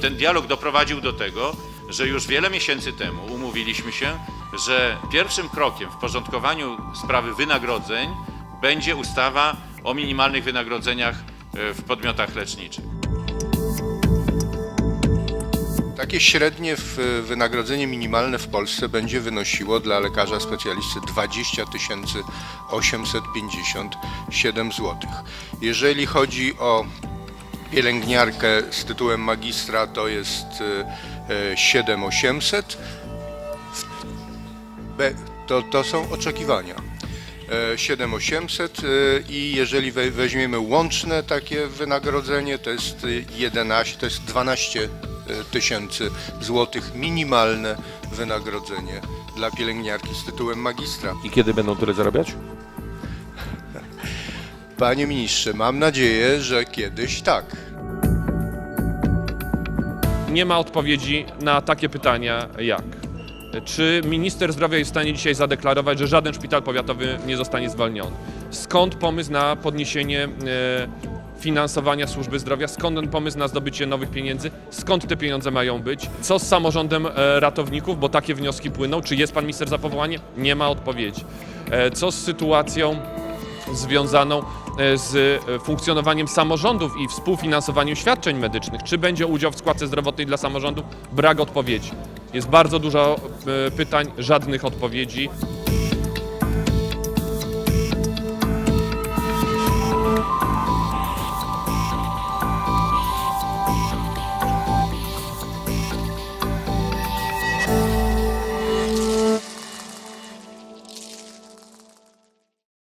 ten dialog doprowadził do tego, że już wiele miesięcy temu umówiliśmy się, że pierwszym krokiem w porządkowaniu sprawy wynagrodzeń będzie ustawa o minimalnych wynagrodzeniach e, w podmiotach leczniczych. Takie średnie w- wynagrodzenie minimalne w Polsce będzie wynosiło dla lekarza specjalisty 20 857 zł. Jeżeli chodzi o pielęgniarkę z tytułem magistra, to jest e, e, 7800. Be- To, to są oczekiwania. E, 7800 e, i jeżeli we, weźmiemy łączne takie wynagrodzenie, to jest e, 11, to jest 12 tysięcy złotych minimalne wynagrodzenie dla pielęgniarki z tytułem magistra. I kiedy będą tyle zarabiać? Panie ministrze, mam nadzieję, że kiedyś tak. Nie ma odpowiedzi na takie pytania jak czy minister zdrowia jest w stanie dzisiaj zadeklarować, że żaden szpital powiatowy nie zostanie zwolniony? Skąd pomysł na podniesienie e, finansowania służby zdrowia? Skąd ten pomysł na zdobycie nowych pieniędzy? Skąd te pieniądze mają być? Co z samorządem e, ratowników? Bo takie wnioski płyną. Czy jest pan minister za powołanie? Nie ma odpowiedzi. E, Co z sytuacją związaną e, z e, funkcjonowaniem samorządów i współfinansowaniem świadczeń medycznych. Czy będzie udział w składce zdrowotnej dla samorządów? Brak odpowiedzi. Jest bardzo dużo e, pytań, żadnych odpowiedzi.